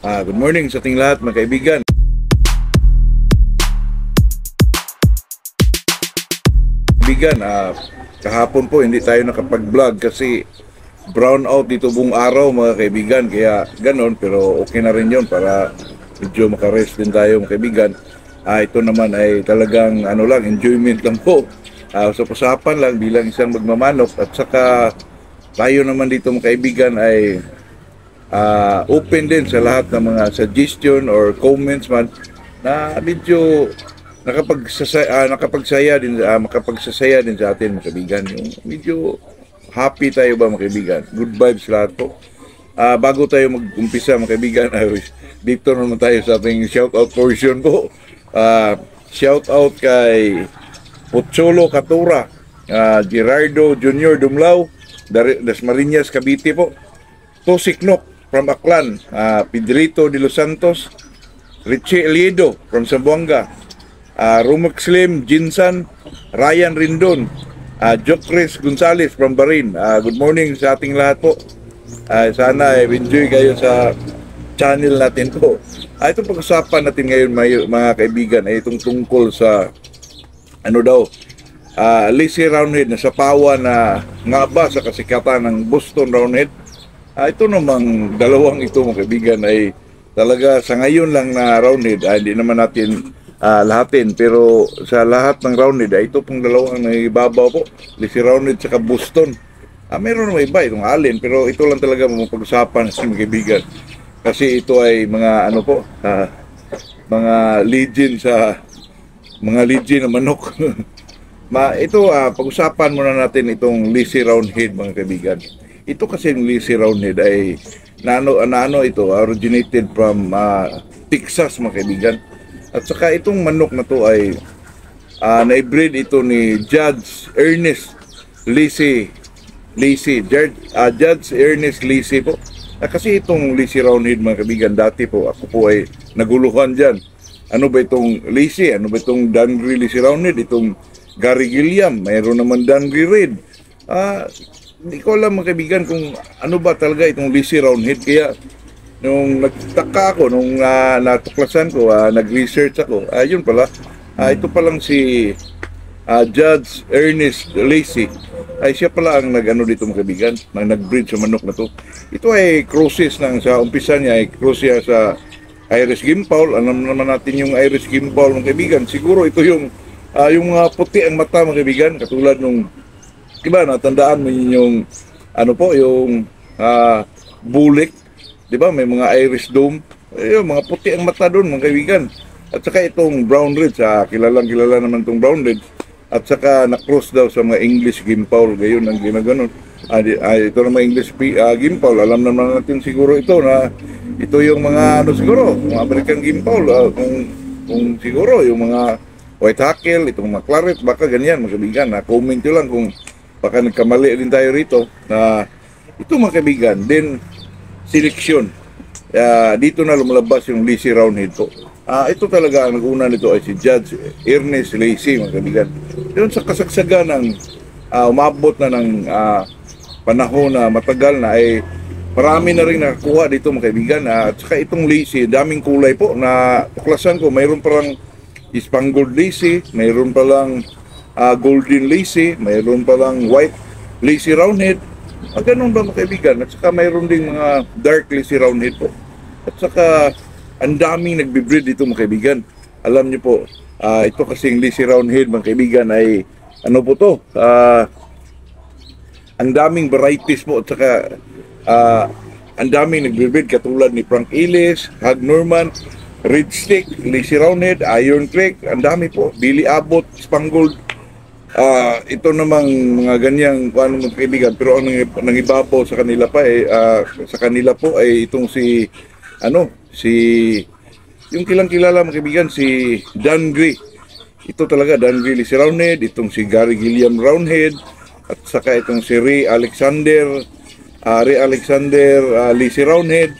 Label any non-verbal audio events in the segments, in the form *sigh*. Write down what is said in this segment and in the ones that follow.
Ah, good morning sa ating lahat mga kaibigan. Kaibigan, ah, kahapon po hindi tayo nakapag-vlog kasi brown out dito buong araw mga kaibigan. Kaya ganon, pero okay na rin yon para medyo makarest din tayo mga kaibigan. Ah, ito naman ay talagang ano lang, enjoyment lang po. Ah, sa usapan lang bilang isang magmamanok at saka tayo naman dito mga kaibigan ay ah, open din sa lahat ng mga suggestion or comments man na medyo nakapagsasaya, ah, nakapagsaya din ah, makapagsasaya din sa atin mga kaibigan. Yung medyo happy tayo ba mga kaibigan? Good vibes lahat po. Ah, bago tayo mag-umpisa mga kaibigan *laughs* ay dito naman tayo sa ating shout out portion po. Ah, shout out kay Pocholo Katura ah, Gerardo Junior Dumlao Dasmariñas Cavite po. Tosiknok from Aklan, uh, Pedrito de los Santos, Richie Eliedo from Zamboanga, uh, Rumax Slim, Jinsan, Ryan Rindon, uh, Jokres Gonzales from Barin. Uh, good morning sa ating lahat po. Uh, sana eh, enjoy kayo sa channel natin po. Uh, itong pag-usapan natin ngayon may- mga kaibigan ay itong tungkol sa ano daw, uh, Lacey Roundhead na sa pawa na nga ba sa kasikatan ng Boston Roundhead Ah, ito namang dalawang ito mga kaibigan ay talaga sa ngayon lang na roundhead, ah, hindi naman natin ah, lahatin. Pero sa lahat ng roundhead, ay ito pong dalawang naibabaw po. Lisi roundhead sa Boston. Ah, meron naman iba itong alin, pero ito lang talaga mga pag-usapan sa mga kaibigan. Kasi ito ay mga ano po, ah, mga legend sa mga legend na manok. *laughs* Ma, ito ah, pag-usapan muna natin itong Lisi Roundhead mga kaibigan. Ito kasi yung Lisi Roundhead ay nano ano ito originated from ah, Texas mga kaibigan. At saka itong manok na to ay ah, na-breed ito ni Judge Ernest Lisi Lisi Judge, ah, Judge Ernest Lisi po. Ah, kasi itong Lisi Roundhead mga kaibigan dati po ako po ay naguluhan diyan. Ano ba itong Lisi? Ano ba itong Dangri Lisi Roundhead? Itong Gary Gilliam, mayroon naman Dangri Red. Ah, hindi ko alam mga kaibigan kung ano ba talaga itong Lisi Roundhead. Kaya nung nagtaka ako, nung ah, natuklasan ko, ah, nag-research ako, ayun pala, ah, ito palang si ah, Judge Ernest Lacey. Ay siya pala ang nag-ano dito mga kaibigan, nang nag-breed sa manok na to. Ito ay crosses ng sa umpisa niya ay cross siya sa Irish Gimpaul. Alam naman natin yung Irish Gimpaul mga kaibigan. Siguro ito yung ah, yung mga puti ang mata mga kaibigan, katulad nung Diba, natandaan mo yun yung ano po, yung ah, bulik, 'di ba? May mga iris dome. Ayun, mga puti ang mata doon, mga kaibigan. At saka itong brown ridge, ah, kilalang kilala naman itong brown ridge. At saka na-cross daw sa mga English gimpaul, gayon ang ginaganon. Ah, di- ah, ito naman English pi- ah, gimpaul, alam naman natin siguro ito na ito yung mga ano siguro, mga American gimpaul, ah, kung, kung siguro yung mga white hackle, itong mga claret, baka ganyan mga kaibigan. Na comment lang kung baka nagkamali din tayo rito na ito mga kaibigan, then selection. Ah, dito na lumalabas yung Lacey Roundhead po. Ah, ito talaga ang nag-una nito ay si Judge Ernest Lacey mga kaibigan. Yun sa kasagsagan ng ah, umabot na ng ah, panahon na matagal na ay marami na rin nakakuha dito mga kaibigan. Ah, at saka itong Lacey, daming kulay po na tuklasan ko. Mayroon parang Spangled Lacey, mayroon palang ah, Golden Lacey, mayroon palang White Lacey Roundhead. Ah, ganun ba mga kaibigan? At saka mayroon ding mga Dark Lacey Roundhead po. At saka ang daming nagbe-breed dito mga kaibigan. Alam niyo po, ah, ito kasing Lacey Roundhead mga kaibigan ay ano po to? Ah, ang daming varieties po at saka ah, ang daming nagbe-breed katulad ni Frank Ellis, Hag Norman, Red Stick, Lacey Roundhead, Iron Creek, ang dami po, Billy Abbott, Spangled, Ah, ito namang mga ganyang ano mga kaibigan pero ang nang- nangibabaw sa kanila pa eh ah, sa kanila po ay itong si ano si yung kilang kilala mga kaibigan si Dan Gray ito talaga Dan Gray si Roundhead itong si Gary Gilliam Roundhead at saka itong si Ray Alexander ah, Ray Alexander uh, Lisi Roundhead.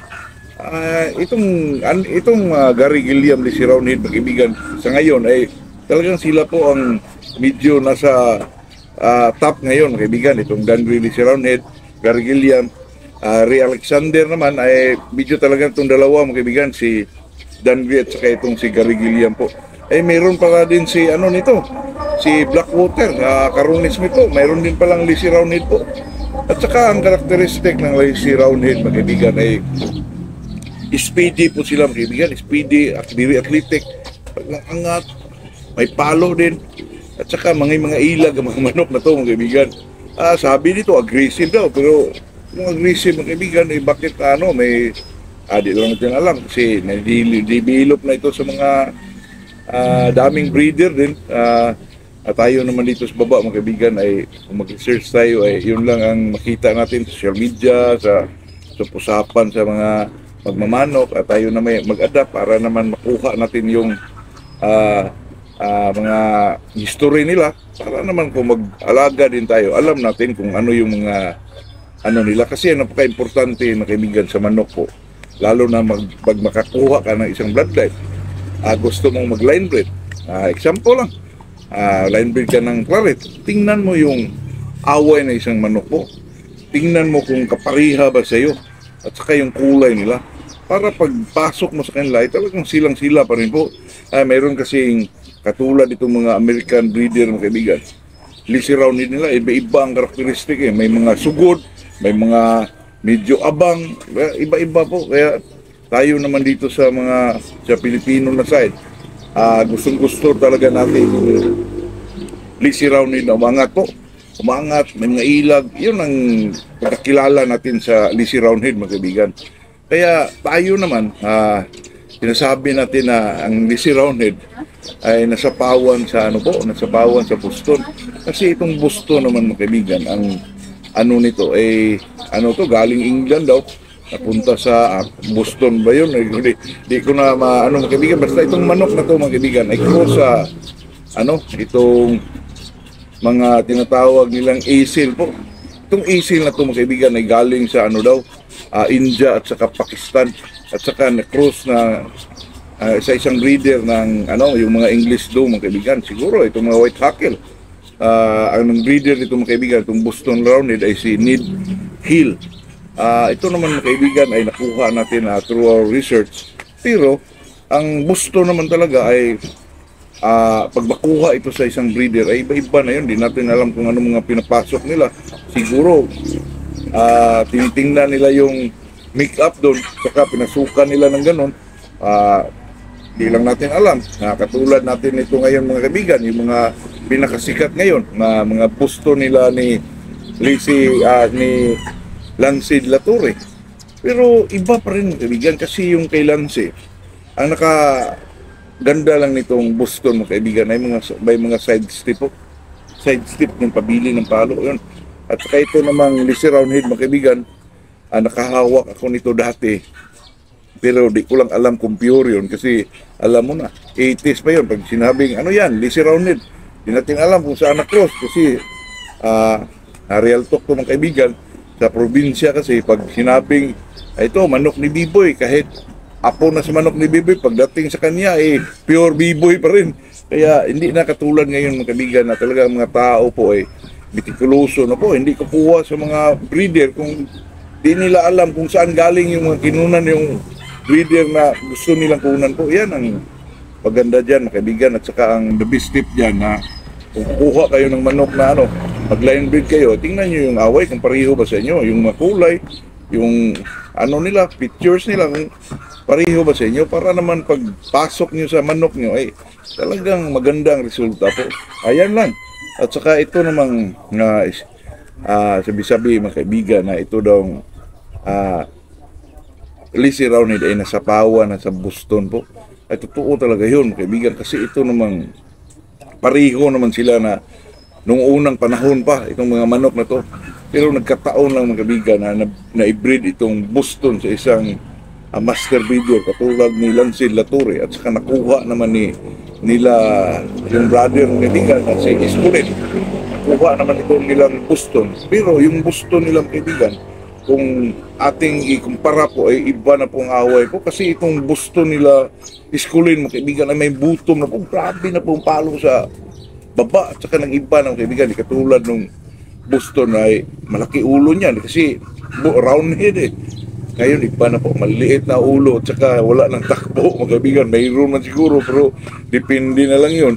Ah, itong an, itong ah, Gary Gilliam Lisi Roundhead mga kaibigan sa ngayon ay talagang sila po ang medyo nasa ah, top ngayon, kaibigan. Itong Dan si Roundhead, Gary Gilliam. Ah, Ray Alexander naman ay medyo talaga itong dalawa mga kaibigan, si Danby at saka itong si Gary Gilliam po. Eh mayroon pala din si ano nito, si Blackwater, uh, Caronis Smith po. Mayroon din palang Lizzie Roundhead po. At saka ang karakteristik ng Lizzie Roundhead mga kaibigan ay speedy po sila mga kaibigan, speedy, at very athletic, angat, may palo din. At saka mga mga ilag mga manok na to mga kaibigan. Ah, sabi dito aggressive daw pero yung aggressive mga kaibigan eh bakit ano may ah, di lang natin alam kasi na-develop na ito sa mga ah, daming breeder din. Ah, at tayo naman dito sa baba mga kaibigan ay kung mag-research tayo ay yun lang ang makita natin sa social media, sa sa pusapan sa mga magmamanok at tayo na may mag-adapt para naman makuha natin yung ah, ah, mga history nila para naman kung mag-alaga din tayo, alam natin kung ano yung mga ano nila kasi napaka-importante na kaibigan sa manok po. Lalo na mag, pag makakuha ka ng isang bloodline, ah, gusto mong mag-line breed. Ah, example lang, ah, line breed ka ng claret, tingnan mo yung away na isang manok po. Tingnan mo kung kapariha ba sa iyo at saka yung kulay nila. Para pagpasok mo sa kanila, ay talagang silang-sila pa rin po. Ah, mayroon kasing katulad itong mga American breeder mga kaibigan. Lisi round nila, iba-iba ang karakteristik eh. May mga sugod, may mga medyo abang, eh, iba-iba po. Kaya tayo naman dito sa mga sa Pilipino na side, ah gustong-gusto talaga natin yung lisi round nila umangat po. Umangat, may mga ilag. Yun ang pagkakilala natin sa lisi roundhead mga kaibigan. Kaya tayo naman, ah sinasabi natin na ang lisi roundhead ay nasa pawan sa ano po, nasa pawan sa Boston. Kasi itong Boston naman mga kaibigan, ang ano nito eh ano to galing England daw napunta sa ah, Boston ba yun? Hindi, di ko na maano mga kaibigan. Basta itong manok na to mga kaibigan ay cross sa ano, itong mga tinatawag nilang asil po. Itong asil na to mga kaibigan ay galing sa ano daw, ah, India at saka Pakistan at saka na-cross na ah, sa isang breeder ng ano, yung mga English do mga kaibigan. Siguro itong mga white hackle. Ah, ang breeder nito mga kaibigan, itong Boston Roundhead ay si Ned Hill. Ah, ito naman mga kaibigan ay nakuha natin ah, through our research. Pero ang Boston naman talaga ay ah pag makuha ito sa isang breeder ay iba-iba na yun. Di natin alam kung ano mga pinapasok nila. Siguro ah tinitingnan nila yung make-up doon saka pinasukan nila ng ganun. Ah di lang natin alam na katulad natin ito ngayon mga kaibigan, yung mga pinakasikat ngayon na mga pusto nila ni Lisi ah, ni Lancid Latoure. Pero iba pa rin kaibigan kasi yung kay Lance, ang naka ganda lang nitong Boston mga kaibigan ay mga may mga side step po. Side step ng pabili ng palo yun. At saka ito namang Lisi Roundhead mga kaibigan, ah, nakahawak ako nito dati pero di ko lang alam kung pure yun kasi alam mo na, 80s pa yun. Pag sinabing, ano yan, Lizzie Rounded, di natin alam kung saan na-cross kasi ah real talk to mga kaibigan, sa probinsya kasi pag sinabing, "Ay, ito, manok ni Biboy, kahit apo na sa manok ni Biboy, pagdating sa kanya, eh, pure Biboy pa rin. Kaya hindi na katulad ngayon mga kaibigan na talaga mga tao po ay bitikuloso na po, hindi kukuha sa mga breeder kung di nila alam kung saan galing yung mga kinunan yung breeder na gusto nilang kunan po. Yan ang paganda dyan, kaibigan. At saka ang the best tip dyan na kung kukuha kayo ng manok na ano, pag line breed kayo, tingnan nyo yung away kung pareho ba sa inyo, yung makulay, yung ano nila, pictures nila, kung pareho ba sa inyo, para naman pag pasok nyo sa manok nyo, ay talagang maganda ang resulta po. Ayan lang. At saka ito namang na ah, sabi-sabi mga kaibigan na ito daw ah, Lizzie Roundhead ay nasa Pawa, nasa Boston po. Ay totoo talaga yun, kaibigan, kasi ito namang pareho naman sila na nung unang panahon pa, itong mga manok na to. Pero nagkataon lang mga kaibigan na, na, na-breed itong Boston sa isang ah, master breeder katulad ni Lancel Latoure at saka nakuha naman ni nila yung brother ng kaibigan at si Escuret. Nakuha naman ito nilang Boston. Pero yung Boston nilang kaibigan, kung ating ikumpara po ay iba na pong away po kasi itong Boston nila iskulin mga kaibigan ay may butom na po grabe na pong palo sa baba at saka ng iba ng kaibigan katulad nung Boston ay malaki ulo niyan kasi round head eh. Ngayon, iba na po, maliit na ulo at saka wala nang takbo, mga kaibigan. Mayroon man siguro, pero depende na lang yun.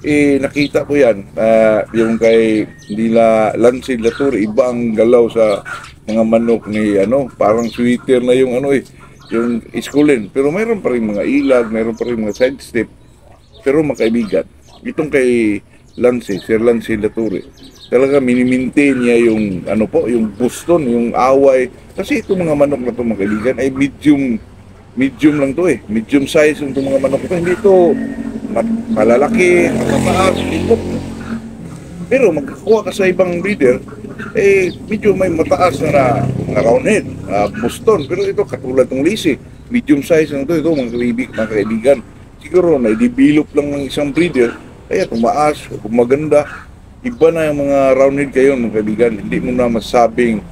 Eh, nakita ko yan, ah, yung kay nila Lance Latour, iba ang galaw sa mga manok ni, ano, parang sweeter na yung, ano eh, yung iskulin. Pero mayroon pa rin mga ilag, mayroon pa rin mga side step. Pero mga kaibigan, itong kay Lance, Sir Lance Latour, talaga minimintain niya yung ano po, yung Boston, yung away. Kasi itong mga manok na to mga ay medium medium lang to eh. Medium size yung mga manok to. Hindi to malalaki, matataas, ito. Pero magkakuha ka sa ibang breeder, eh medyo may mataas na na, na round head, ah, Boston. Pero ito katulad ng Lisi, medium size lang to ito mga, kaibig, mga kaibigan. Siguro na i-develop lang ng isang breeder, kaya tumaas, maganda. Iba na yung mga round head kayo mga kaibigan. Hindi mo na masabing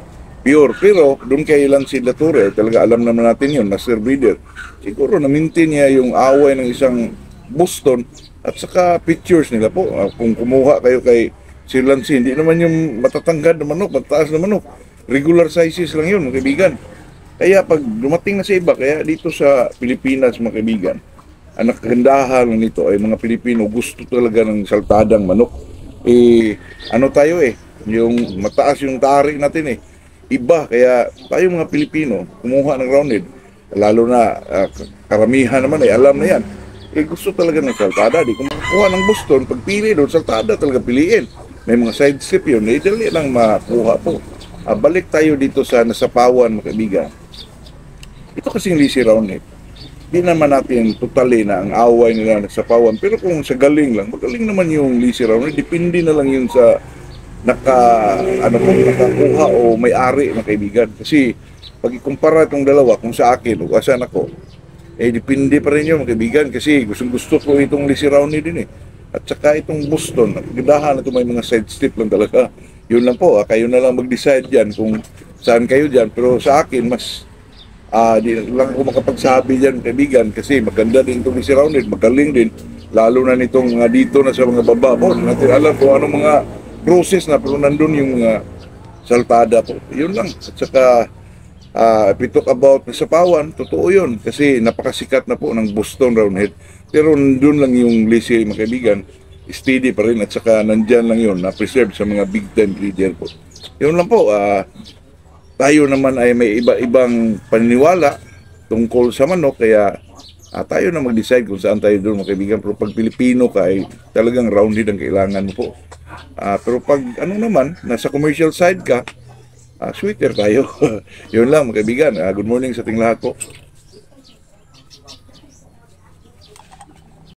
pure. Pero doon kay Lance Lature, talaga alam naman natin yun, master breeder. Siguro na-maintain niya yung away ng isang Boston at saka pictures nila po. Ah, Kung kumuha kayo kay Sir Lance, hindi naman yung matatangkad na manok, mataas na manok. Regular sizes lang yun, mga kaibigan. Kaya pag dumating na sa iba, kaya dito sa Pilipinas, mga kaibigan, ang nakagandahan nito ay mga Pilipino gusto talaga ng saltadang manok. Eh, ano tayo eh, yung mataas yung tari natin eh. Iba, kaya tayo mga Pilipino, kumuha ng rounded, lalo na ah, karamihan naman ay alam na yan. Eh, gusto talaga ng saltada. Di kung makuha ng Boston, pagpili doon, saltada talaga piliin. May mga side strip yun, eh, lang makuha po. Ah, balik tayo dito sa nasapawan, mga kaibigan. Ito kasing Lisi Roundhead di naman natin totally na ang away nila sa pawan. Pero kung sa galing lang, magaling naman yung Lisi Round. Depende na lang yun sa naka, ano po, nakakuha o may-ari kaibigan. Kasi pag ikumpara itong dalawa, kung sa akin o asan ako, eh depende pa rin yun mga. Kasi gustong gusto ko itong Lisi Round din eh. At saka itong Boston, gandahan na ito may mga side step lang talaga. *laughs* Yun lang po, ah, kayo na lang mag-decide dyan kung saan kayo dyan. Pero sa akin, mas Ah, di lang ako makapagsabi diyan kaibigan kasi maganda din itong si Rounded, magaling din lalo na nitong mga dito na sa mga baba po. Natin alam kung anong mga process na pero nandun yung mga saltada po. Yun lang. At saka ah, if we talk about nasapawan, totoo yun kasi napakasikat na po ng Boston Roundhead. Pero nandun lang yung lisi mga kaibigan, steady pa rin at saka nandyan lang yun, na-preserve sa mga big time breeder po. Yun lang po, ah, tayo naman ay may iba-ibang paniniwala tungkol sa manok kaya ah, tayo na mag-decide kung saan tayo doon mga pero pag Pilipino ka ay talagang rounded ang kailangan mo po Ah, pero pag ano naman nasa commercial side ka ah, sweeter tayo. *laughs* Yun lang mga kaibigan. Ah, good morning sa ating lahat po